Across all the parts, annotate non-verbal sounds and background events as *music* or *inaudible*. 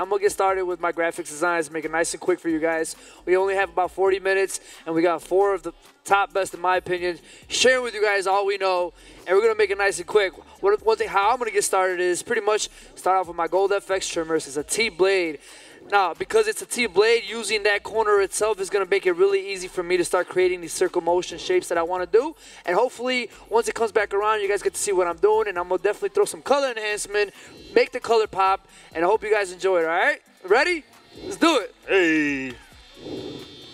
I'm going to get started with my graphics designs, make it nice and quick for you guys. We only have about 40 minutes, and we got four of the top best, in my opinion, sharing with you guys all we know, and we're going to make it nice and quick. One thing, how I'm going to get started is pretty much start off with my Gold FX trimmers. It's a T-blade. Now, because it's a T-blade, using that corner itself is going to make it really easy for me to start creating these circle motion shapes that I want to do. And hopefully, once it comes back around, you guys get to see what I'm doing. And I'm going to definitely throw some color enhancement, make the color pop, and I hope you guys enjoy it, all right? Ready? Let's do it. Hey.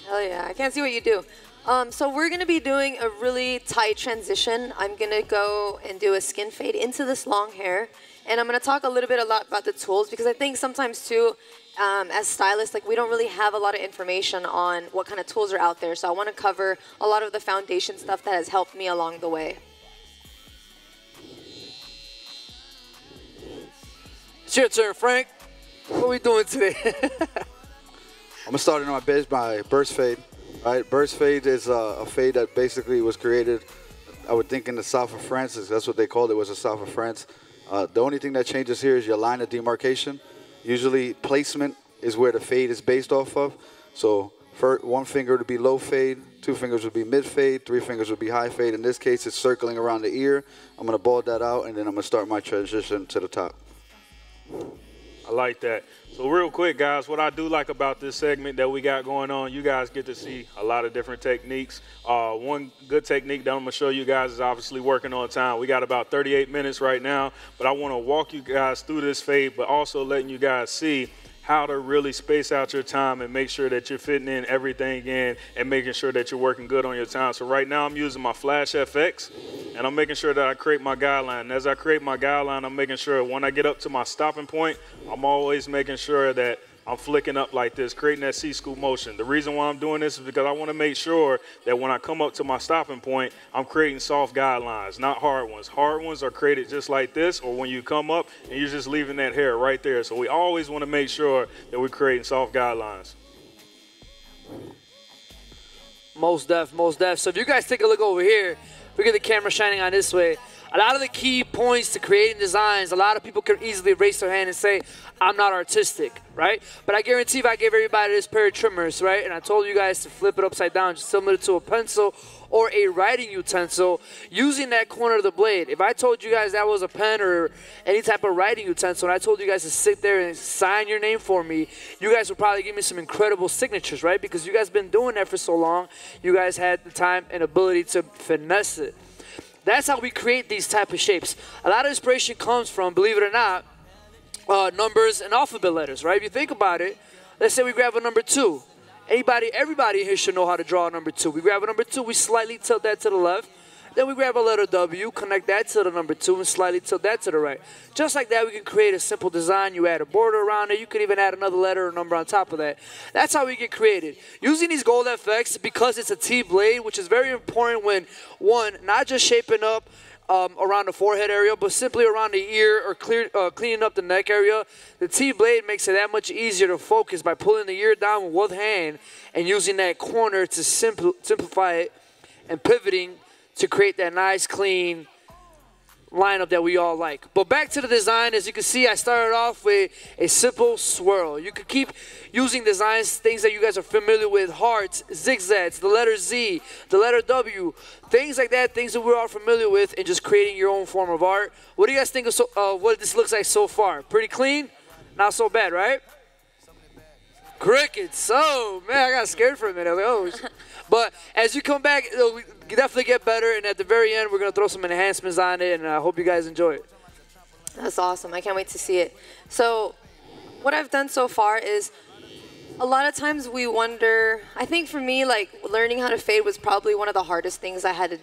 Hell yeah, I can't see what you do. Um, so we're going to be doing a really tight transition. I'm going to go and do a skin fade into this long hair. And I'm going to talk a little bit a lot about the tools because I think sometimes too, um, as stylists, like we don't really have a lot of information on what kind of tools are out there. So I want to cover a lot of the foundation stuff that has helped me along the way. It's your turn, Frank. What are we doing today? *laughs* I'm gonna start in my base my burst fade. All right, burst fade is uh, a fade that basically was created, I would think, in the south of France. That's what they called it. Was the south of France. Uh, the only thing that changes here is your line of demarcation. Usually placement is where the fade is based off of. So for one finger to be low fade, two fingers would be mid fade, three fingers would be high fade. In this case, it's circling around the ear. I'm gonna bald that out, and then I'm gonna start my transition to the top. I like that. So real quick, guys, what I do like about this segment that we got going on, you guys get to see a lot of different techniques. Uh, one good technique that I'm gonna show you guys is obviously working on time. We got about 38 minutes right now, but I wanna walk you guys through this fade, but also letting you guys see how to really space out your time and make sure that you're fitting in everything in and making sure that you're working good on your time. So right now I'm using my Flash FX and I'm making sure that I create my guideline. And as I create my guideline, I'm making sure when I get up to my stopping point, I'm always making sure that I'm flicking up like this, creating that C scoop motion. The reason why I'm doing this is because I want to make sure that when I come up to my stopping point, I'm creating soft guidelines, not hard ones. Hard ones are created just like this, or when you come up and you're just leaving that hair right there. So we always want to make sure that we're creating soft guidelines. Most def, most def. So if you guys take a look over here, we get the camera shining on this way. A lot of the key points to creating designs, a lot of people can easily raise their hand and say, I'm not artistic, right? But I guarantee if I gave everybody this pair of trimmers, right, and I told you guys to flip it upside down, just similar to a pencil or a writing utensil, using that corner of the blade. If I told you guys that was a pen or any type of writing utensil, and I told you guys to sit there and sign your name for me, you guys would probably give me some incredible signatures, right? Because you guys been doing that for so long, you guys had the time and ability to finesse it. That's how we create these type of shapes. A lot of inspiration comes from, believe it or not, uh, numbers and alphabet letters, right? If you think about it, let's say we grab a number two. Anybody, everybody here should know how to draw a number two. We grab a number two, we slightly tilt that to the left. Then we grab a letter W, connect that to the number two, and slightly tilt that to the right. Just like that, we can create a simple design. You add a border around it. You could even add another letter or number on top of that. That's how we get created. Using these gold FX, because it's a T-blade, which is very important when, one, not just shaping up um, around the forehead area, but simply around the ear or clear, uh, cleaning up the neck area. The T-blade makes it that much easier to focus by pulling the ear down with one hand and using that corner to simpl simplify it and pivoting to create that nice, clean lineup that we all like. But back to the design, as you can see, I started off with a simple swirl. You could keep using designs, things that you guys are familiar with, hearts, zigzags, the letter Z, the letter W, things like that, things that we're all familiar with, and just creating your own form of art. What do you guys think of so, uh, what this looks like so far? Pretty clean? Not so bad, right? Crickets. Oh, man, I got scared for a minute. Like, oh. *laughs* But as you come back, definitely get better. And at the very end, we're going to throw some enhancements on it. And I hope you guys enjoy it. That's awesome. I can't wait to see it. So what I've done so far is a lot of times we wonder, I think for me, like learning how to fade was probably one of the hardest things I had to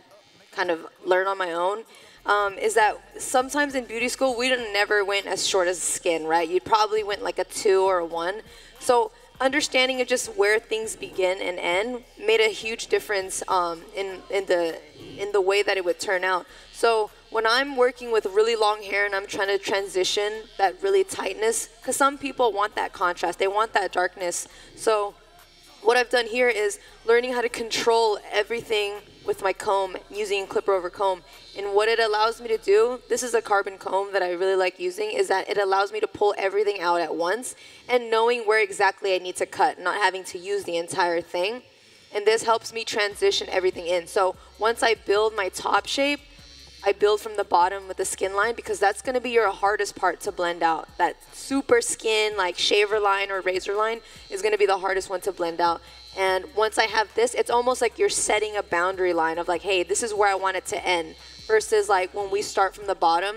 kind of learn on my own. Um, is that sometimes in beauty school we never went as short as skin, right? You probably went like a two or a one. So understanding of just where things begin and end made a huge difference um, in in the in the way that it would turn out. So when I'm working with really long hair and I'm trying to transition that really tightness, because some people want that contrast, they want that darkness. So what I've done here is learning how to control everything with my comb using clipper over comb. And what it allows me to do, this is a carbon comb that I really like using, is that it allows me to pull everything out at once and knowing where exactly I need to cut, not having to use the entire thing. And this helps me transition everything in. So once I build my top shape, I build from the bottom with the skin line because that's going to be your hardest part to blend out. That super skin, like shaver line or razor line, is going to be the hardest one to blend out. And once I have this, it's almost like you're setting a boundary line of like, hey, this is where I want it to end. Versus like when we start from the bottom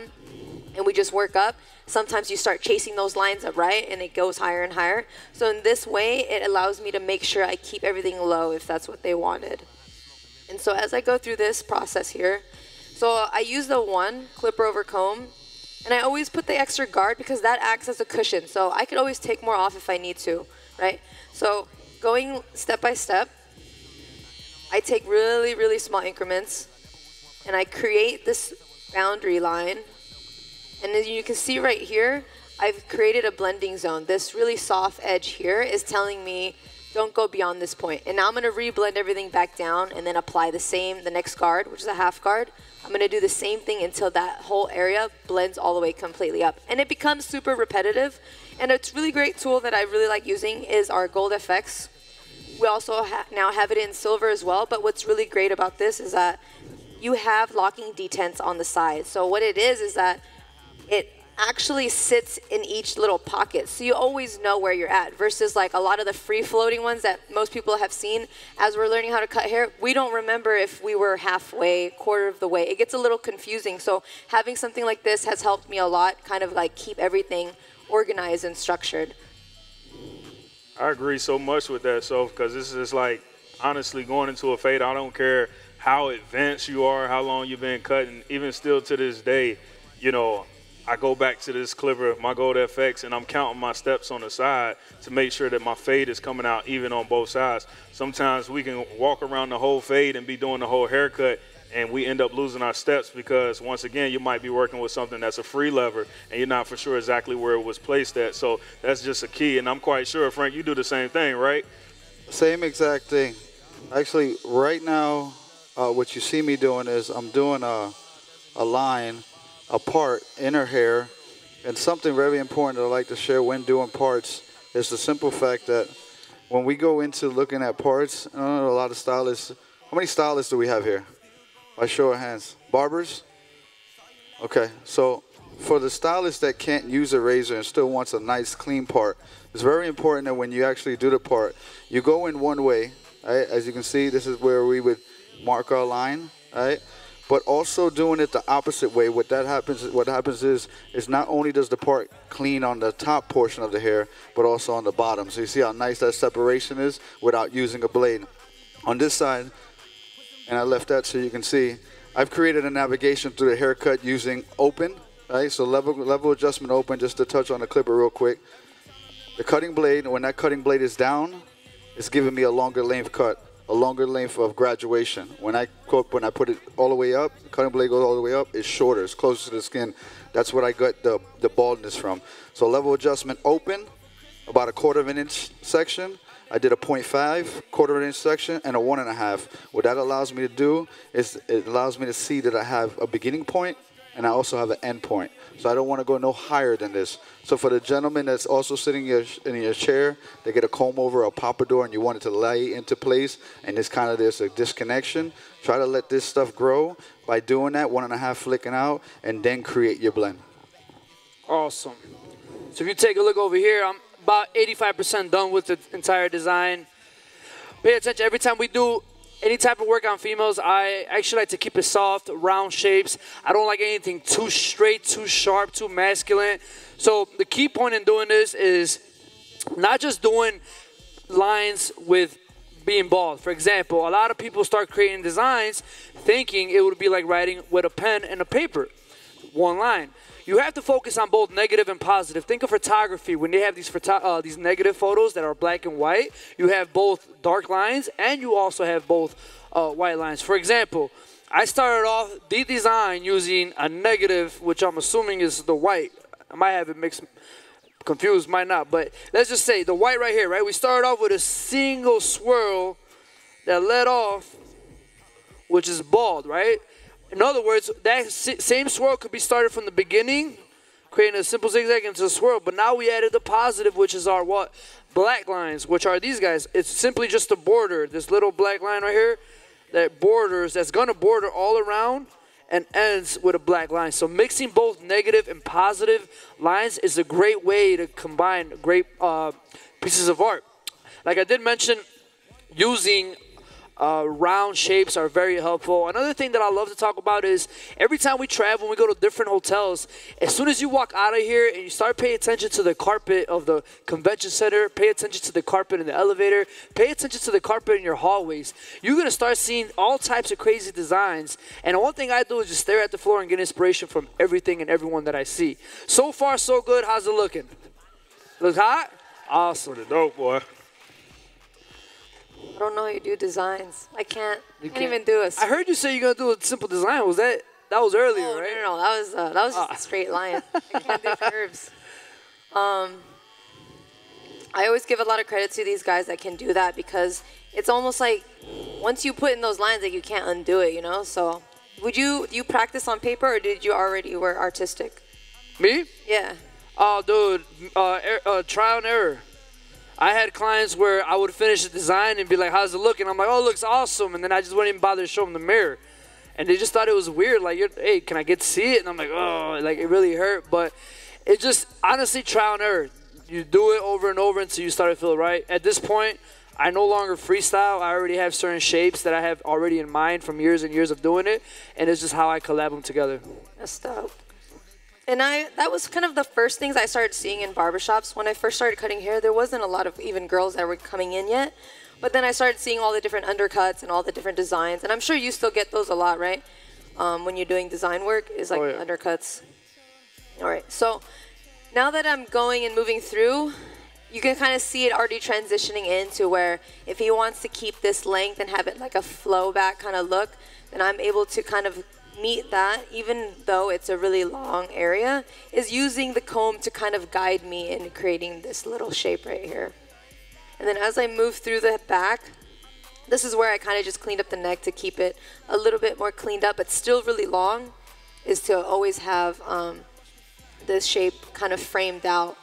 and we just work up, sometimes you start chasing those lines up, right? And it goes higher and higher. So in this way, it allows me to make sure I keep everything low if that's what they wanted. And so as I go through this process here, so I use the one clipper over comb, and I always put the extra guard because that acts as a cushion. So I could always take more off if I need to, right? So going step by step, I take really, really small increments, and I create this boundary line. And as you can see right here, I've created a blending zone. This really soft edge here is telling me don't go beyond this point. And now I'm gonna re-blend everything back down and then apply the same, the next guard, which is a half guard. I'm gonna do the same thing until that whole area blends all the way completely up. And it becomes super repetitive. And a really great tool that I really like using is our Gold FX. We also ha now have it in silver as well, but what's really great about this is that you have locking detents on the side. So what it is is that it actually sits in each little pocket. So you always know where you're at versus like a lot of the free floating ones that most people have seen as we're learning how to cut hair. We don't remember if we were halfway, quarter of the way. It gets a little confusing. So having something like this has helped me a lot kind of like keep everything organized and structured. I agree so much with that, so because this is like honestly going into a fade. I don't care how advanced you are, how long you've been cutting, even still to this day, you know, I go back to this clipper, my Gold FX, and I'm counting my steps on the side to make sure that my fade is coming out even on both sides. Sometimes we can walk around the whole fade and be doing the whole haircut, and we end up losing our steps because once again you might be working with something that's a free lever and you're not for sure exactly where it was placed at so that's just a key and i'm quite sure frank you do the same thing right Same exact thing. Actually, right now, uh, what you see me doing is I'm doing a, a line, a part in her hair, and something very important that I like to share when doing parts is the simple fact that when we go into looking at parts, I don't know, a lot of stylists. How many stylists do we have here? By show of hands. Barbers? Okay, so for the stylist that can't use a razor and still wants a nice clean part, it's very important that when you actually do the part, you go in one way. Right? As you can see, this is where we would mark our line, right? But also doing it the opposite way. What that happens, what happens is, is not only does the part clean on the top portion of the hair, but also on the bottom. So you see how nice that separation is without using a blade. On this side, and I left that so you can see. I've created a navigation through the haircut using open, right? So level level adjustment open, just to touch on the clipper real quick. The cutting blade, when that cutting blade is down, it's giving me a longer length cut, a longer length of graduation. When I cut, when I put it all the way up, cutting blade goes all the way up, it's shorter, it's closer to the skin. That's what I got the, the baldness from. So level adjustment open, about a quarter of an inch section. I did a 0.5 quarter of an inch section and a one and a half. What that allows me to do is it allows me to see that I have a beginning point and I also have an end point. So I don't want to go no higher than this. So for the gentleman that's also sitting in your, in your chair, they get a comb over a pompadour and you want it to lay into place and it's kind of there's a disconnection. Try to let this stuff grow by doing that, one and a half flicking out, and then create your blend. Awesome. So if you take a look over here, I'm about 85% done with the entire design. Pay attention every time we do any type of work on females, I actually like to keep it soft, round shapes. I don't like anything too straight, too sharp, too masculine. So the key point in doing this is not just doing lines with being bald. For example, a lot of people start creating designs thinking it would be like writing with a pen and a paper, one line you have to focus on both negative and positive. Think of photography when they have these photo- uh, these negative photos that are black and white. You have both dark lines and you also have both uh, white lines. For example, I started off the design using a negative, which I'm assuming is the white. I might have it mixed, confused, might not, but let's just say the white right here, right? We started off with a single swirl that led off which is bald, right? In other words, that same swirl could be started from the beginning, creating a simple zigzag into a swirl. But now we added the positive, which is our what? Black lines, which are these guys. It's simply just a border. This little black line right here that borders, that's gonna border all around and ends with a black line. So mixing both negative and positive lines is a great way to combine great uh, pieces of art. Like I did mention, using uh, round shapes are very helpful. Another thing that I love to talk about is every time we travel, we go to different hotels. As soon as you walk out of here and you start paying attention to the carpet of the convention center, pay attention to the carpet in the elevator, pay attention to the carpet in your hallways, you're gonna start seeing all types of crazy designs. And one thing I do is just stare at the floor and get inspiration from everything and everyone that I see. So far, so good. How's it looking? Looks hot. Awesome. Pretty dope, boy. I don't know how you do designs. I can't. You can't, even do a. I heard you say you're gonna do a simple design. Was that that was earlier, Oh, right? no, no, no. That was uh, that was just Ah. a straight line. *laughs* I can't do curves. Um, I always give a lot of credit to these guys that can do that because it's almost like once you put in those lines, like you can't undo it. You know. So, would you you practice on paper or did you already were artistic? Me? Yeah. Oh, dude, uh, er, uh, trial and error. I had clients where I would finish the design and be like, "How's it looking?" I'm like, "Oh, it looks awesome," and then I just wouldn't even bother to show them the mirror, and they just thought it was weird. Like, "Hey, can I get to see it?" And I'm like, "Oh, like it really hurt," but it just honestly trial and error. You do it over and over until you start to feel right. At this point, I no longer freestyle. I already have certain shapes that I have already in mind from years and years of doing it, and it's just how I collab them together. That's dope. And I that was kind of the first things I started seeing in barbershops. When I first started cutting hair, there wasn't a lot of even girls that were coming in yet. But then I started seeing all the different undercuts and all the different designs. And I'm sure you still get those a lot, right? Um, when you're doing design work, is like Oh, yeah. undercuts. All right. So now that I'm going and moving through, you can kind of see it already transitioning into where if he wants to keep this length and have it like a flow back kind of look, then I'm able to kind of meet that, even though it's a really long area, is using the comb to kind of guide me in creating this little shape right here. And then as I move through the back, this is where I kind of just cleaned up the neck to keep it a little bit more cleaned up, but still really long, is to always have um, this shape kind of framed out.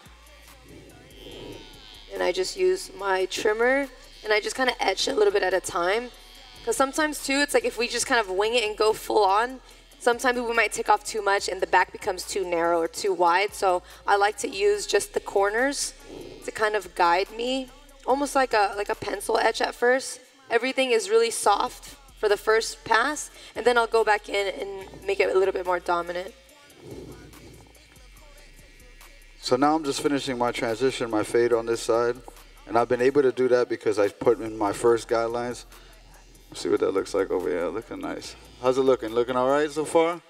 And I just use my trimmer and I just kind of etch a little bit at a time. Because sometimes too, it's like if we just kind of wing it and go full on, sometimes we might take off too much and the back becomes too narrow or too wide. So I like to use just the corners to kind of guide me, almost like a like a pencil etch at first. Everything is really soft for the first pass, and then I'll go back in and make it a little bit more dominant. So now I'm just finishing my transition, my fade on this side. And I've been able to do that because I put in my first guidelines. See what that looks like over here. Looking nice. How's it looking? Looking all right so far?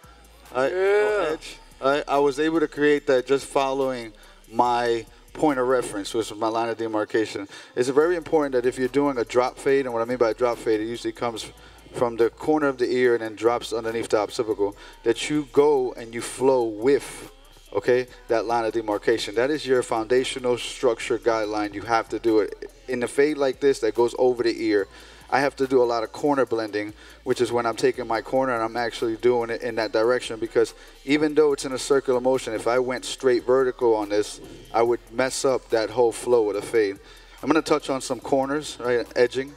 No Yeah. right, I was able to create that just following my point of reference, which is my line of demarcation. It's very important that if you're doing a drop fade, and what I mean by a drop fade, it usually comes from the corner of the ear and then drops underneath the occipital, that you go and you flow with okay that line of demarcation that is your foundational structure guideline you have to do it in a fade like this that goes over the ear i have to do a lot of corner blending which is when i'm taking my corner and i'm actually doing it in that direction because even though it's in a circular motion if i went straight vertical on this i would mess up that whole flow of the fade i'm going to touch on some corners right edging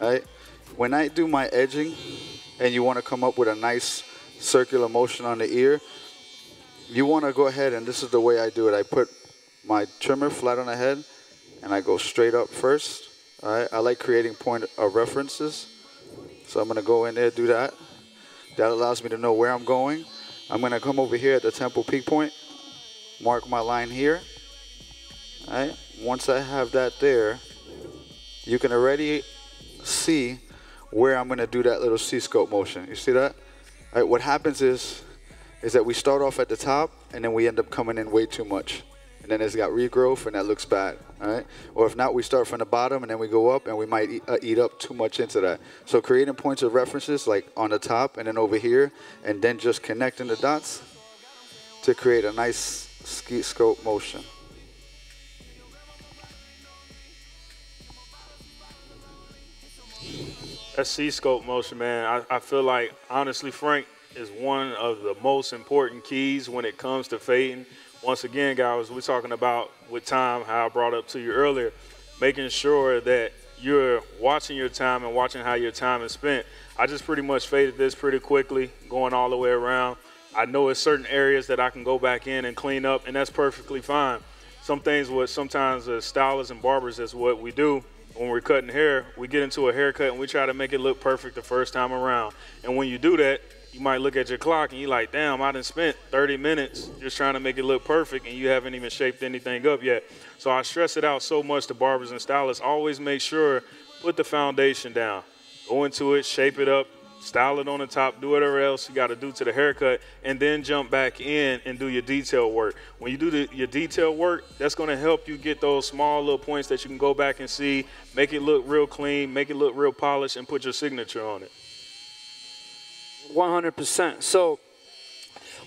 right when i do my edging and you want to come up with a nice circular motion on the ear you want to go ahead and this is the way I do it. I put my trimmer flat on the head and I go straight up first. All right. I like creating point of references. So I'm going to go in there, do that. That allows me to know where I'm going. I'm going to come over here at the temple peak point, mark my line here. All right. Once I have that there, you can already see where I'm going to do that little C-scoop motion. You see that? All right. What happens is is that we start off at the top and then we end up coming in way too much. And then it's got regrowth and that looks bad, all right? Or if not, we start from the bottom and then we go up and we might eat, uh, eat up too much into that. So creating points of references like on the top and then over here and then just connecting the dots to create a nice C scoop motion. That C scoop motion, man. I, I feel like honestly, Frank is one of the most important keys when it comes to fading. Once again, guys, we're talking about with time, how I brought up to you earlier, making sure that you're watching your time and watching how your time is spent. I just pretty much faded this pretty quickly, going all the way around. I know it's certain areas that I can go back in and clean up, and that's perfectly fine. Some things what sometimes as stylists and barbers is what we do when we're cutting hair. We get into a haircut and we try to make it look perfect the first time around. And when you do that, you might look at your clock and you're like, damn, I done spent 30 minutes just trying to make it look perfect and you haven't even shaped anything up yet. So I stress it out so much to barbers and stylists. Always make sure, put the foundation down. Go into it, shape it up, style it on the top, do whatever else you got to do to the haircut, and then jump back in and do your detail work. When you do the, your detail work, that's going to help you get those small little points that you can go back and see, make it look real clean, make it look real polished, and put your signature on it. 100%. So,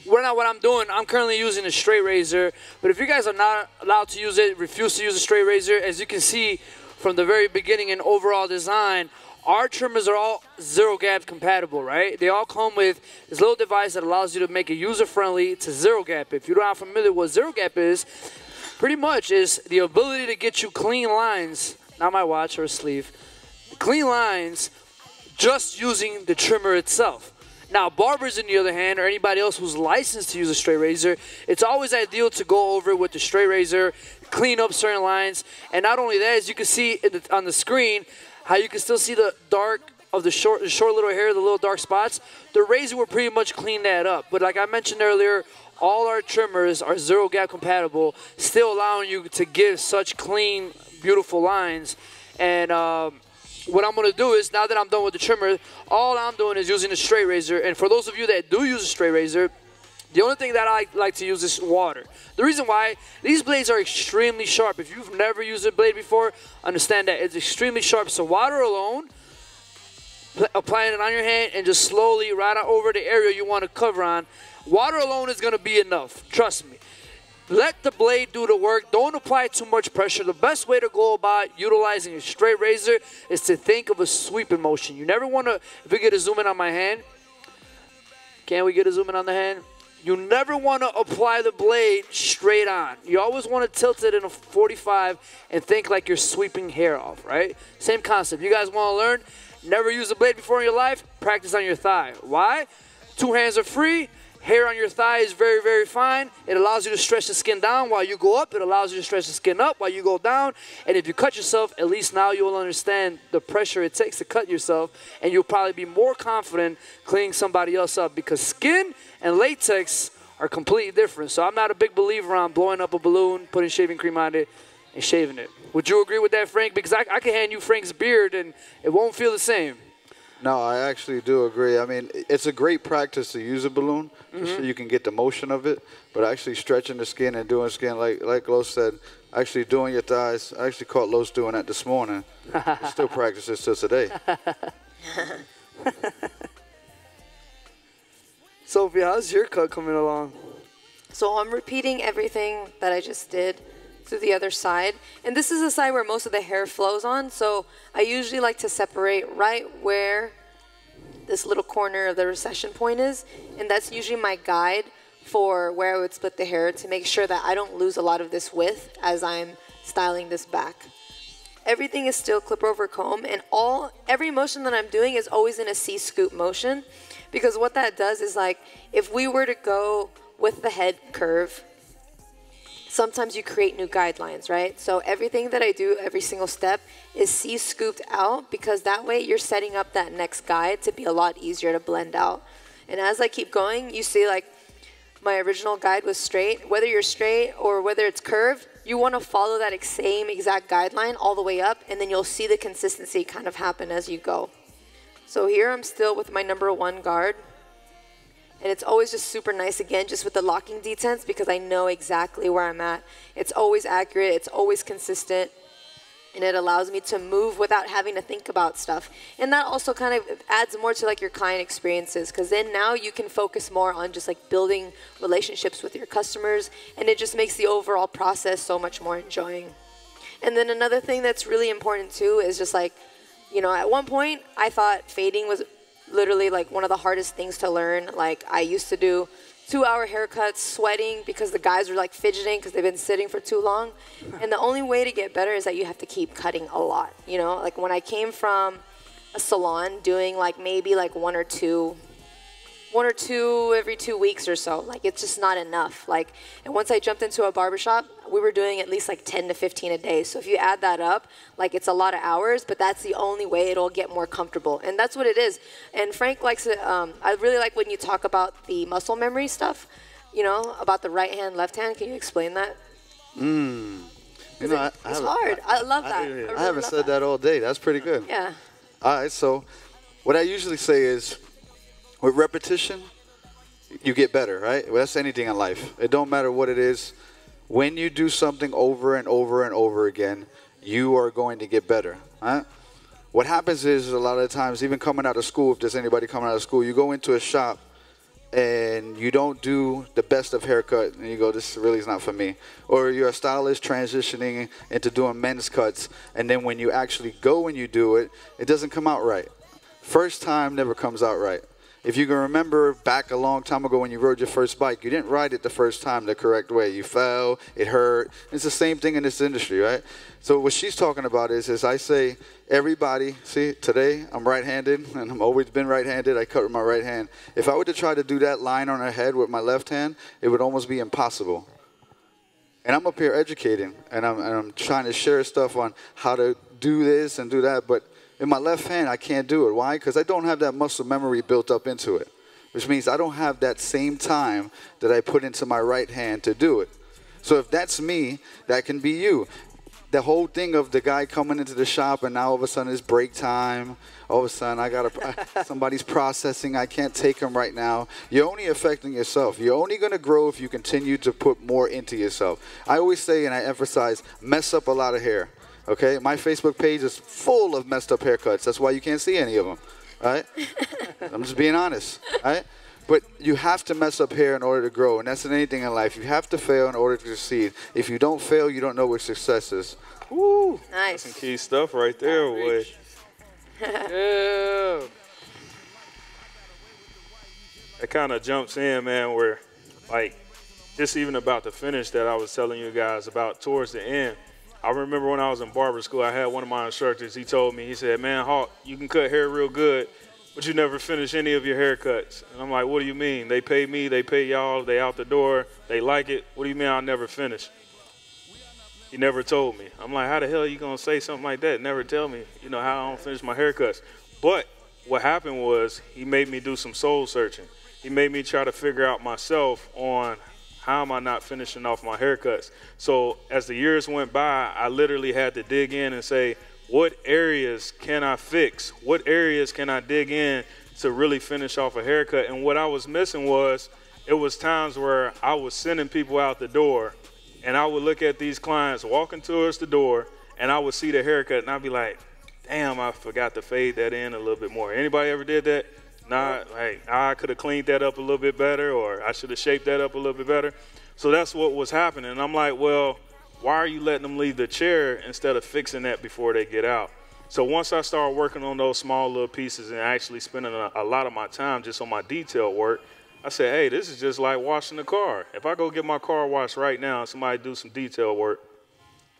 right now, what I'm doing, I'm currently using a straight razor. But if you guys are not allowed to use it, refuse to use a straight razor, as you can see from the very beginning and overall design, our trimmers are all zero gap compatible, right? They all come with this little device that allows you to make it user friendly to zero gap. If you're not familiar with what zero gap is, pretty much is the ability to get you clean lines, not my watch or sleeve, clean lines just using the trimmer itself. Now, barbers, on the other hand, or anybody else who's licensed to use a straight razor, it's always ideal to go over with the straight razor, clean up certain lines, and not only that, as you can see the, on the screen, how you can still see the dark of the short, the short little hair, the little dark spots. The razor will pretty much clean that up. But like I mentioned earlier, all our trimmers are zero gap compatible, still allowing you to give such clean, beautiful lines. And um, what I'm gonna do is now that I'm done with the trimmer, all I'm doing is using a straight razor. And for those of you that do use a straight razor, the only thing that I like to use is water. The reason why, these blades are extremely sharp. If you've never used a blade before, understand that it's extremely sharp. So water alone, applying it on your hand and just slowly right over the area you want to cover on, water alone is going to be enough. Trust me. Let the blade do the work. Don't apply too much pressure. The best way to go about utilizing a straight razor is to think of a sweeping motion. You never want to, if we get a zoom in on my hand, can we get a zoom in on the hand? You never want to apply the blade straight on. You always want to tilt it in a 45 and think like you're sweeping hair off, right? Same concept. You guys want to learn? Never use a blade before in your life? Practice on your thigh. Why? Two hands are free. Hair on your thigh is very, very fine. It allows you to stretch the skin down while you go up. It allows you to stretch the skin up while you go down. And if you cut yourself, at least now you will understand the pressure it takes to cut yourself. And you'll probably be more confident cleaning somebody else up because skin and latex are completely different. So I'm not a big believer on blowing up a balloon, putting shaving cream on it, and shaving it. Would you agree with that, Frank? Because I, I can hand you Frank's beard and it won't feel the same. No, I actually do agree. I mean, it's a great practice to use a balloon Mm-hmm. so you can get the motion of it, but actually stretching the skin and doing skin, like like Los said, actually doing your thighs. I actually caught Los doing that this morning. I still *laughs* practice this till today. *laughs* Sofie, how's your cut coming along? So I'm repeating everything that I just did to the other side. And this is the side where most of the hair flows on. So I usually like to separate right where this little corner of the recession point is. And that's usually my guide for where I would split the hair to make sure that I don't lose a lot of this width as I'm styling this back. Everything is still clip over comb and all every motion that I'm doing is always in a C scoop motion because what that does is like if we were to go with the head curve sometimes you create new guidelines, right? So everything that I do, every single step is C scooped out because that way you're setting up that next guide to be a lot easier to blend out. And as I keep going, you see like my original guide was straight. Whether you're straight or whether it's curved, you want to follow that same exact guideline all the way up and then you'll see the consistency kind of happen as you go. So here I'm still with my number one guard. And it's always just super nice again, just with the locking detents because I know exactly where I'm at. It's always accurate, it's always consistent, and it allows me to move without having to think about stuff. And that also kind of adds more to like your client experiences because then now you can focus more on just like building relationships with your customers, and it just makes the overall process so much more enjoying. And then another thing that's really important too is just like you know, at one point I thought fading was literally like one of the hardest things to learn. Like I used to do two hour haircuts, sweating because the guys were like fidgeting because they've been sitting for too long. And the only way to get better is that you have to keep cutting a lot. You know, like when I came from a salon doing like maybe like one or two one or two every two weeks or so. Like it's just not enough. Like, and once I jumped into a barbershop, we were doing at least like 10 to 15 a day. So if you add that up, like it's a lot of hours, but that's the only way it'll get more comfortable. And that's what it is. And Frank likes it. Um, I really like when you talk about the muscle memory stuff, you know, about the right hand, left hand. Can you explain that? Mm. You know, I, I It's haven't- hard. I love that. I, really haven't love said that all day. That's pretty good. Yeah. All right, so what I usually say is with repetition, you get better, right? Well, that's anything in life. It don't matter what it is. When you do something over and over and over again, you are going to get better. What happens is a lot of times, even coming out of school, if there's anybody coming out of school, you go into a shop and you don't do the best of haircut and you go this really is not for me. Or you're a stylist transitioning into doing men's cuts and then when you actually go and you do it it doesn't come out right. First time never comes out right if you can remember back a long time ago when you rode your first bike you didn't ride it the first time the correct way. You fell it hurt. It's the same thing in this industry right? So what she's talking about is is i say everybody see today i'm right-handed *laughs* and i've always been right-handed. I cut with my right hand. If i were to try to do that line on her head with my left hand it would almost be impossible. And i'm up here educating and i'm, and I'm trying to share stuff on how to do this and do that but in my left hand i can't do it why because i don't have that muscle memory built up into it which means i don't have that same time that i put into my right hand to do it so if that's me that can be you the whole thing of the guy coming into the shop and now all of a sudden it's break time. All of a sudden I got to *laughs* somebody's processing. I can't take him right now. You're only affecting yourself. You're only going to grow if you continue to put more into yourself. I always say and I emphasize, mess up a lot of hair. Okay, my Facebook page is full of messed up haircuts. That's why you can't see any of them. All right, *laughs* I'm just being honest. All right. But you have to mess up hair in order to grow, and that's in anything in life. You have to fail in order to succeed. If you don't fail, you don't know what success is. Woo. Nice. Some key stuff right there, boy. *laughs* Yeah. It kind of jumps in, man, where, like, just even about the finish that I was telling you guys about towards the end. I remember when I was in barber school, I had one of my instructors. He told me, he said, "Man, Hawk, you can cut hair real good, but you never finish any of your haircuts." And I'm like, "What do you mean? They pay me, they pay y'all, they out the door, they like it. What do you mean I'll never finish?" He never told me. I'm like, "How the hell are you gonna say something like that? Never tell me, you know, how I don't finish my haircuts." But what happened was he made me do some soul searching. He made me try to figure out myself on how am I not finishing off my haircuts? So as the years went by, I literally had to dig in and say, what areas can I fix? What areas can I dig in to really finish off a haircut? And what I was missing was it was times where I was sending people out the door and I would look at these clients walking towards the door and I would see the haircut and I'd be like, damn, I forgot to fade that in a little bit more. Anybody ever did that? Nah, like I could have cleaned that up a little bit better, or I should have shaped that up a little bit better. So that's what was happening. And I'm like, well, why are you letting them leave the chair instead of fixing that before they get out? So once I started working on those small little pieces and actually spending a, a lot of my time just on my detail work, I said, hey, this is just like washing the car. If I go get my car washed right now and somebody do some detail work,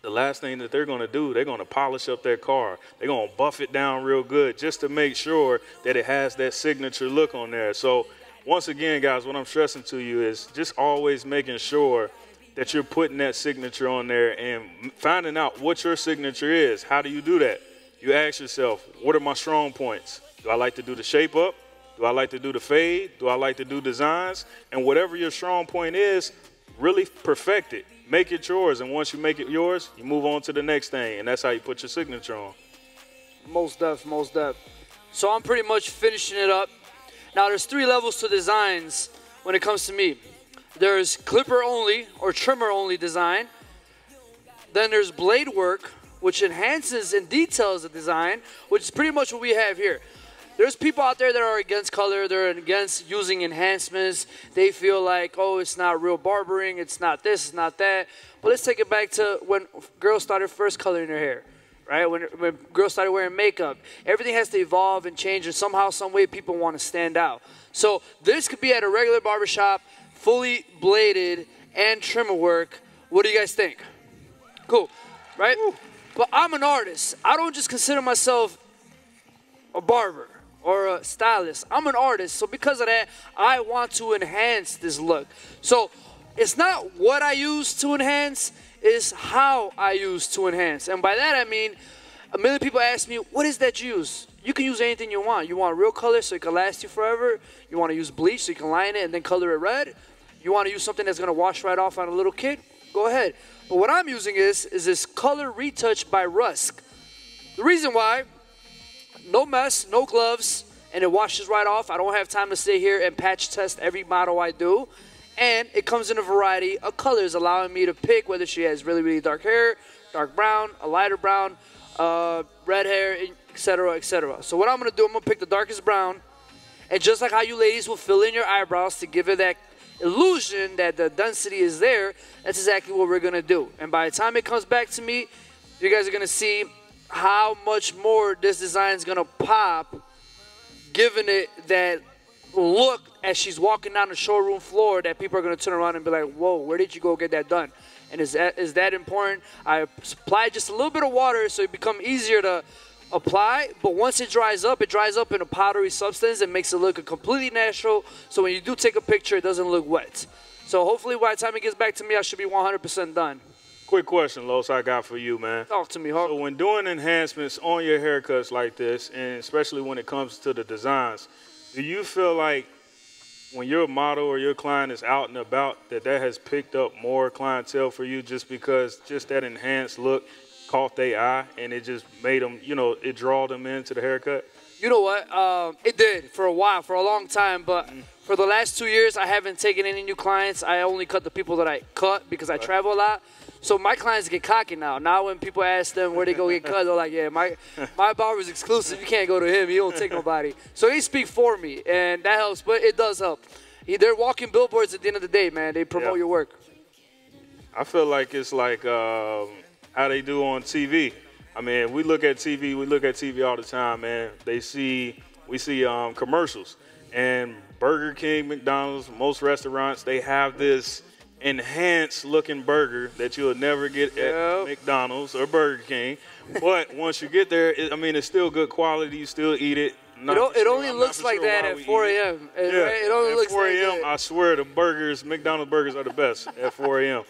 the last thing that they're going to do, they're going to polish up their car. They're going to buff it down real good just to make sure that it has that signature look on there. So, once again, guys, what I'm stressing to you is just always making sure that you're putting that signature on there and finding out what your signature is. How do you do that? You ask yourself, what are my strong points? Do I like to do the shape up? Do I like to do the fade? Do I like to do designs? And whatever your strong point is, really perfect it make it yours and once you make it yours you move on to the next thing and that's how you put your signature on Most def, most def. So I'm pretty much finishing it up. Now there's three levels to designs when it comes to me. There's clipper only or trimmer only design. Then there's blade work, which enhances and details the design, which is pretty much what we have here. There's people out there that are against color, they're against using enhancements. They feel like, oh, it's not real barbering, it's not this, it's not that. But let's take it back to when girls started first coloring their hair right? When, when girls started wearing makeup, everything has to evolve and change, and somehow, some way, people want to stand out. So this could be at a regular barbershop, fully bladed and trimmer work. What do you guys think? Cool, right? But I'm an artist. I don't just consider myself a barber or a stylist. I'm an artist, so because of that, I want to enhance this look. So it's not what I use to enhance, it's how I use to enhance. And by that I mean, a million people ask me, what is that you use? You can use anything you want. You want real color so it can last you forever. You want to use bleach so you can line it and then color it red. You want to use something that's gonna wash right off on a little kid? Go ahead. But what I'm using is is this color retouch by Rusk. The reason why, no mess, no gloves, and it washes right off. I don't have time to sit here and patch test every model I do. And it comes in a variety of colors, allowing me to pick whether she has really, really dark hair, dark brown, a lighter brown, uh, red hair, etc., etc. So what I'm gonna do, I'm gonna pick the darkest brown, and just like how you ladies will fill in your eyebrows to give it that illusion that the density is there, that's exactly what we're gonna do. And by the time it comes back to me, you guys are gonna see how much more this design is gonna pop, given it that look as she's walking down the showroom floor that people are gonna turn around and be like, "Whoa, where did you go get that done?" And is that is that important? I apply just a little bit of water so it become easier to apply, but once it dries up, it dries up in a powdery substance and makes it look completely natural. So when you do take a picture, it doesn't look wet. So hopefully by the time it gets back to me, I should be 100% done. Quick question, Los, I got for you, man. Talk to me, Hawk. So when doing enhancements on your haircuts like this, and especially when it comes to the designs, do you feel like when your model or your client is out and about that that has picked up more clientele for you just because just that enhanced look caught their eye and it just made them, you know, it draw them into the haircut? You know what? Um, it did for a while, for a long time, but for the last two years, I haven't taken any new clients. I only cut the people that I cut because I travel a lot. So my clients get cocky now. Now when people ask them where they go get cut, they're like, "Yeah, my my barber's exclusive. You can't go to him. He don't take nobody." So he speak for me, and that helps. But it does help. They're walking billboards at the end of the day, man. They promote Yeah. your work. I feel like it's like um, how they do on TV. I mean, we look at TV, we look at TV all the time, man. They see, we see um, commercials, and Burger King, McDonald's, most restaurants, they have this enhanced looking burger that you'll never get at Yep. McDonald's or Burger King. But once you get there, it, I mean, it's still good quality. You still eat it. Not It, it only I'm looks like sure that at 4 a.m. It- Yeah? It only at looks 4 like a.m. I swear the burgers, McDonald's burgers are the best at 4 a.m.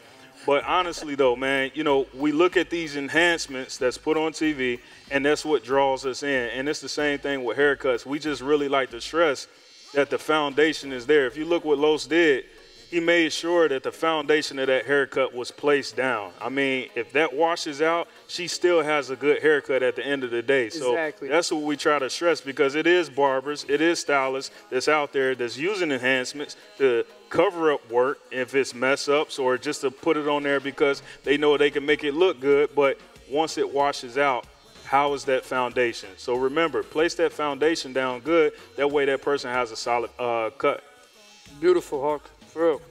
But honestly, though, man, you know, we look at these enhancements that's put on TV, and that's what draws us in. And it's the same thing with haircuts. We just really like to stress that the foundation is there. If you look what Los did, he made sure that the foundation of that haircut was placed down. I mean, if that washes out, she still has a good haircut at the end of the day. So Exactly. that's what we try to stress because it is barbers, it is stylists that's out there that's using enhancements to cover up work if it's mess ups or just to put it on there because they know they can make it look good. But once it washes out, how is that foundation? So remember, place that foundation down good. That way, that person has a solid uh, cut. Beautiful, Hawk. For real.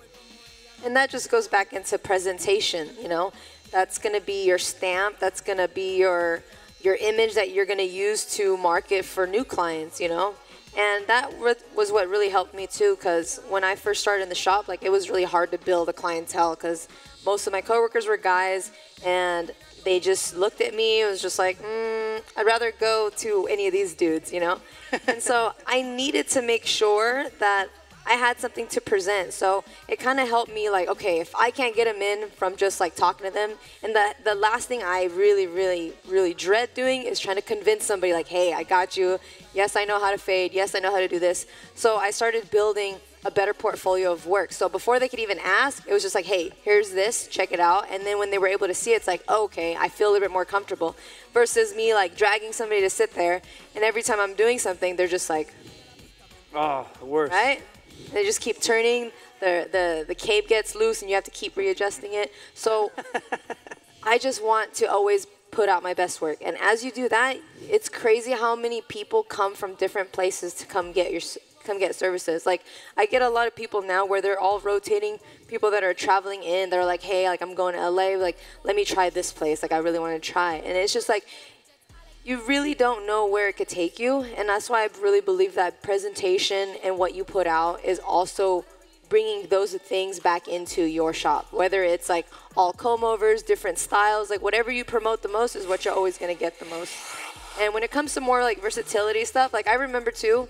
And that just goes back into presentation, you know. That's going to be your stamp, that's going to be your your image that you're going to use to market for new clients, you know. And that was what really helped me too cuz when I first started in the shop, like it was really hard to build a clientele cuz most of my coworkers were guys and they just looked at me and was just like, mm, I'd rather go to any of these dudes, you know? *laughs* and so I needed to make sure that I had something to present. So it kind of helped me like, okay, if I can't get them in from just like talking to them, and the the last thing I really, really, really dread doing is trying to convince somebody like, hey, I got you. Yes, I know how to fade. Yes, I know how to do this. So I started building a better portfolio of work. So before they could even ask, it was just like, hey, here's this, check it out. And then when they were able to see it, it's like, oh, okay, I feel a little bit more comfortable. Versus me like dragging somebody to sit there, and every time I'm doing something, they're just like, Oh, the worst. right? They just keep turning. The, the, the cape gets loose and you have to keep readjusting it. So *laughs* I just want to always put out my best work. And as you do that, it's crazy how many people come from different places to come get your come get services. Like I get a lot of people now where they're all rotating people that are traveling in. They're like, "Hey, like I'm going to LA, like let me try this place. Like I really want to try." And it's just like you really don't know where it could take you. And that's why I really believe that presentation and what you put out is also bringing those things back into your shop. Whether it's like all comb overs, different styles, like whatever you promote the most is what you're always going to get the most. And when it comes to more like versatility stuff, like I remember too,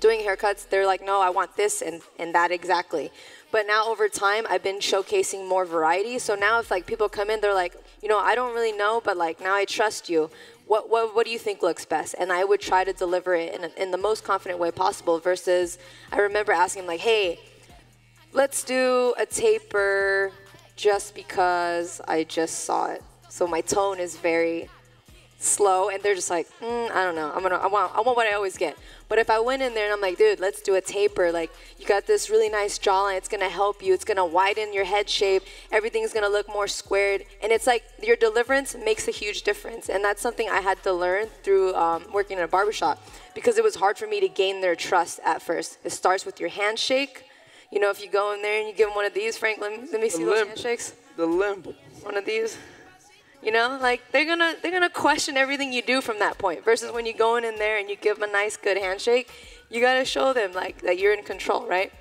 doing haircuts, they're like, no, I want this and, and that exactly. But now over time, I've been showcasing more variety. So now if like people come in, they're like, you know, I don't really know, but like now I trust you. What, what, what do you think looks best? And I would try to deliver it in, in the most confident way possible versus I remember asking him like, hey, let's do a taper just because I just saw it. So my tone is very slow and they're just like mm, i don't know. I'm gonna i want i want what i always get. But if i went in there and i'm like dude let's do a taper. Like you got this really nice jawline. It's gonna help you. It's gonna widen your head shape. Everything's gonna look more squared. And it's like your deliverance makes a huge difference. And that's something i had to learn through um, working in a barbershop because it was hard for me to gain their trust at first. It starts with your handshake. You know if you go in there and you give them one of these frank let me, let me see those limp. handshakes. The limp. one of these. You know, like they're gonna they're gonna question everything you do from that point. Versus when you go in there and you give them a nice good handshake, you gotta show them like that you're in control, right?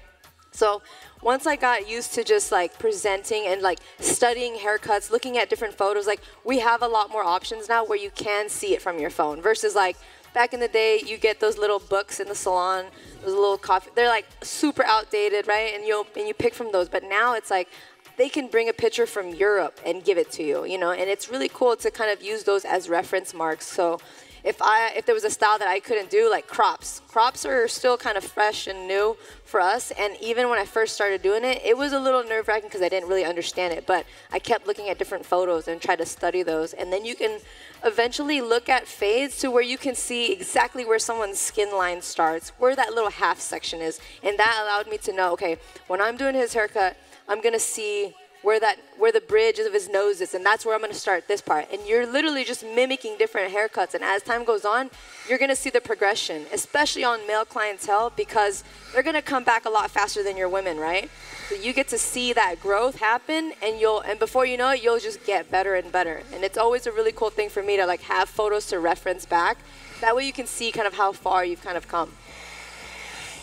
So once I got used to just like presenting and like studying haircuts, looking at different photos, like we have a lot more options now where you can see it from your phone. Versus like back in the day, you get those little books in the salon, those little coffee. They're like super outdated, right? And you and you pick from those. But now it's like they can bring a picture from Europe and give it to you, you know, and it's really cool to kind of use those as reference marks. So if I if there was a style that I couldn't do, like crops, crops are still kind of fresh and new for us. And even when I first started doing it, it was a little nerve wracking because I didn't really understand it. But I kept looking at different photos and tried to study those, and then you can eventually look at fades to where you can see exactly where someone's skin line starts, where that little half section is, and that allowed me to know, okay, when I'm doing his haircut. I'm gonna see where that where the bridge of his nose is, and that's where I'm gonna start this part. And you're literally just mimicking different haircuts. And as time goes on, you're gonna see the progression, especially on male clientele, because they're gonna come back a lot faster than your women, right? So you get to see that growth happen, and you'll and before you know it, you'll just get better and better. And it's always a really cool thing for me to like have photos to reference back. That way you can see kind of how far you've kind of come.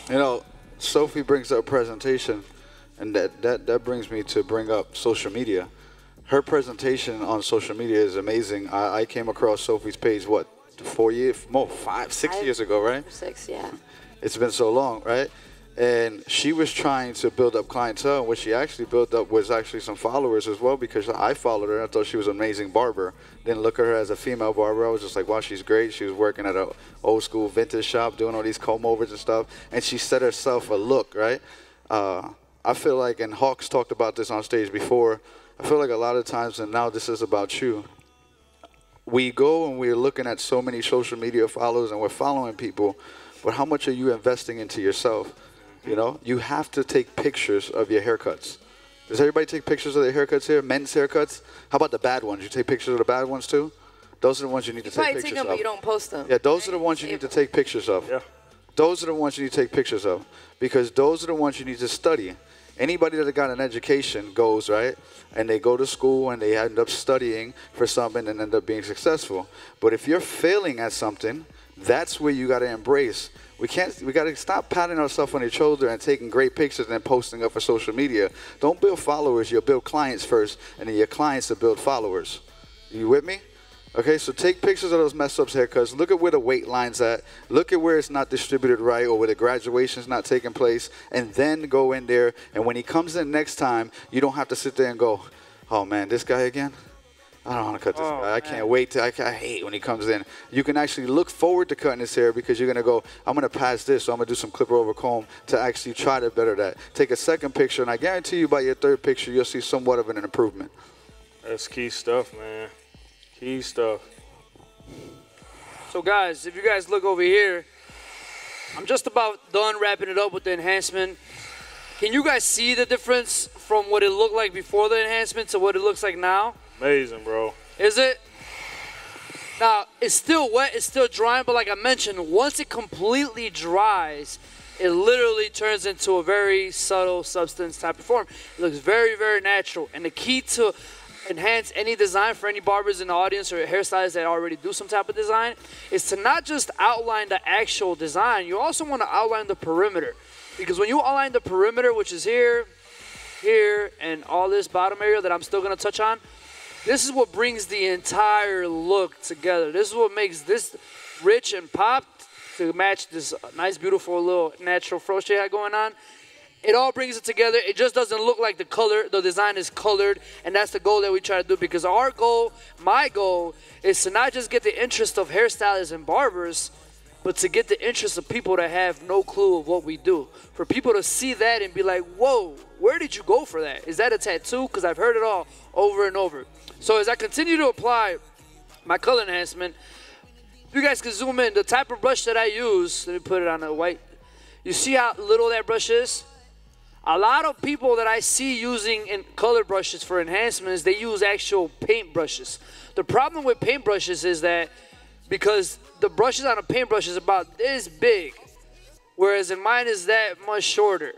You know, Sofie brings up presentation, and that, that, that brings me to bring up social media. Her presentation on social media is amazing. I, I came across Sofie's page, what, four years, more, five, six Five. years ago, right? Six, yeah. It's been so long, right? And she was trying to build up clientele. And what she actually built up was actually some followers as well because I followed her. I thought she was an amazing barber. Didn't look at her as a female barber. I was just like, wow, she's great. She was working at a old school vintage shop doing all these comb overs and stuff. And she set herself a look, right? Uh, I feel like, and Hawks talked about this on stage before. I feel like a lot of times, and now this is about you we go and we're looking at so many social media followers and we're following people, but how much are you investing into yourself? You know, you have to take pictures of your haircuts. Does everybody take pictures of their haircuts here? Men's haircuts? How about the bad ones? You take pictures of the bad ones too? Those are the ones you need to take Probably pictures take them, of. but you don't post them. Yeah, those are the ones you need to take pictures of. Yeah. Those are the ones you need to take pictures of because those are the ones you need to study. Anybody that got an education goes, right? And they go to school and they end up studying for something and end up being successful. But if you're failing at something, that's where you got to embrace. We can't. We got to stop patting ourselves on the shoulder and taking great pictures and then posting up for social media. Don't build followers. You'll build clients first, and then your clients will build followers. You with me? Okay, so take pictures of those mess ups haircuts. Look at where the weight line's at. Look at where it's not distributed right or where the graduation's not taking place. And then go in there. And when he comes in next time, you don't have to sit there and go, oh man, this guy again? I don't want to cut this Oh, guy. I can't wait. To, I, I hate when he comes in. You can actually look forward to cutting his hair because you're going to go, I'm going to pass this, so I'm going to do some clipper over comb to actually try to better that. Take a second picture, and I guarantee you by your third picture, you'll see somewhat of an improvement. That's key stuff, man. Stuff. So guys, if you guys look over here, I'm just about done wrapping it up with the enhancement. Can you guys see the difference from what it looked like before the enhancement to what it looks like now? Amazing, bro. Is it? Now, it's still wet, it's still drying, but like I mentioned, once it completely dries, it literally turns into a very subtle substance type of form. It looks very, very natural. And the key to enhance any design for any barbers in the audience or hairstylists that already do some type of design is to not just outline the actual design, you also want to outline the perimeter. Because when you outline the perimeter, which is here, here, and all this bottom area that I'm still going to touch on, this is what brings the entire look together. This is what makes this rich and popped to match this nice, beautiful little natural fro shade I had going on. It all brings it together. It just doesn't look like the color, the design is colored, and that's the goal that we try to do because our goal, my goal, is to not just get the interest of hairstylists and barbers, but to get the interest of people that have no clue of what we do. For people to see that and be like, whoa, where did you go for that? Is that a tattoo? Because I've heard it all over and over. So as I continue to apply my color enhancement, you guys can zoom in. The type of brush that I use, let me put it on a white. You see how little that brush is? A lot of people that I see using in color brushes for enhancements, they use actual paint brushes. The problem with paint brushes is that because the brushes on a paintbrush is about this big, whereas in mine is that much shorter.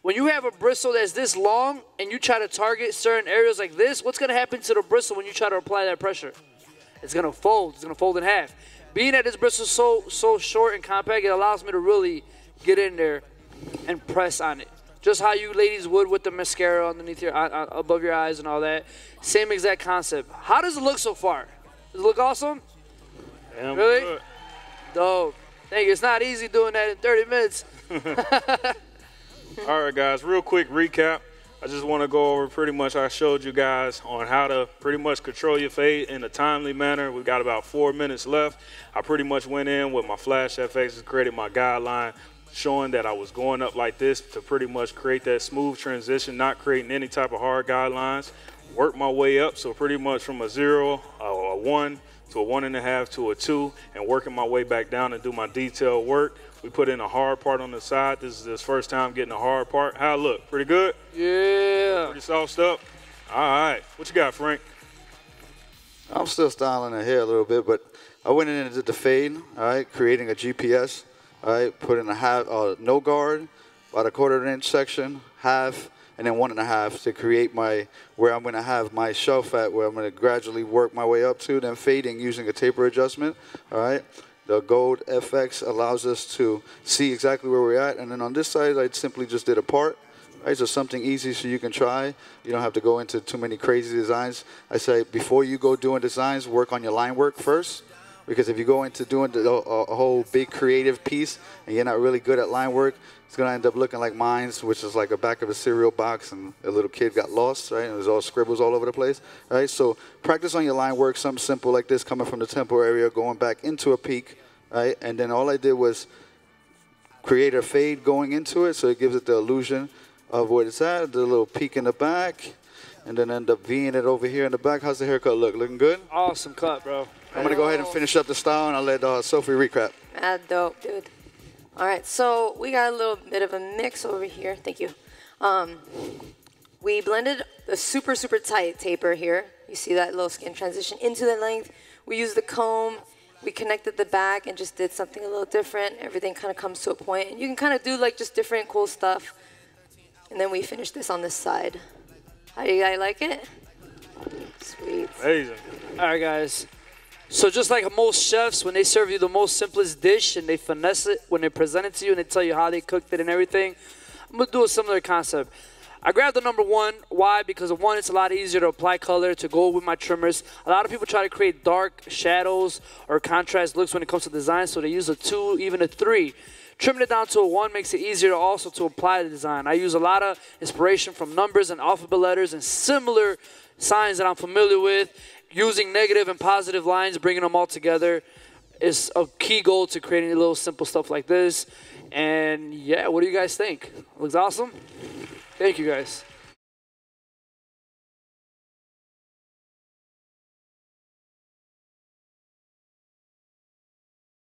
When you have a bristle that's this long and you try to target certain areas like this, what's gonna happen to the bristle when you try to apply that pressure? It's gonna fold. It's gonna fold in half. Being that this bristle is so so short and compact, it allows me to really get in there and press on it. Just how you ladies would with the mascara underneath your uh, above your eyes and all that. Same exact concept. How does it look so far? Does it look awesome? Damn Really? good. Dope. Thank you. It's not easy doing that in 30 minutes. *laughs* All right, guys, real quick recap. I just want to go over pretty much I showed you guys on how to pretty much control your fade in a timely manner. We've got about four minutes left. I pretty much went in with my Flash FX and created my guideline showing that I was going up like this to pretty much create that smooth transition, not creating any type of hard guidelines. Work my way up, so pretty much from a zero, a, a one, to a one and a half, to a two, and working my way back down and do my detailed work. We put in a hard part on the side. This is his first time getting a hard part. How it look? Pretty good? Yeah. Pretty soft up? All right. What you got, Frank? I'm still styling the hair a little bit, but I went in and did the fade, all right, creating a GPS, all right, put in a half, uh, no guard, about a quarter of an inch section, half, and then one and a half to create my, where I'm gonna have my shelf at, where I'm gonna gradually work my way up to, then fading using a taper adjustment, all right. The Gold FX allows us to see exactly where we're at, and then on this side, I simply just did a part, right? So something easy so you can try. You don't have to go into too many crazy designs. I say before you go doing designs, work on your line work first. Because if you go into doing the, a, whole big creative piece and you're not really good at line work, it's gonna end up looking like mine's, which is like a back of a cereal box, and a little kid got lost, right? And there's all scribbles all over the place, right? So practice on your line work, something simple like this, coming from the temple area, going back into a peak, right? And then all I did was create a fade going into it, so it gives it the illusion of what it's at, the little peak in the back, and then end up V'ing it over here in the back. How's the haircut look? Looking good? Awesome cut, bro. I'm gonna go ahead and finish up the style, and I'll let uh, Sofie recap. Mad dope, dude. All right, so we got a little bit of a mix over here. Thank you. Um, we blended a super, super tight taper here. You see that little skin transition into the length. We used the comb. We connected the back and just did something a little different. Everything kind of comes to a point. And you can kind of do like just different cool stuff. And then we finished this on this side. How do you guys like it? Sweet. Amazing. All right, guys. So just like most chefs, when they serve you the most simplest dish and they finesse it when they present it to you and they tell you how they cooked it and everything, I'm gonna do a similar concept. I grabbed the number one. Why? Because one, it's a lot easier to apply color to go with my trimmers. A lot of people try to create dark shadows or contrast looks when it comes to design, so they use a two, even a three. Trimming it down to a one makes it easier also to apply the design. I use a lot of inspiration from numbers and alphabet letters and similar signs that I'm familiar with. Using negative and positive lines, bringing them all together is a key goal to creating a little simple stuff like this. And yeah, what do you guys think? Looks awesome? Thank you guys.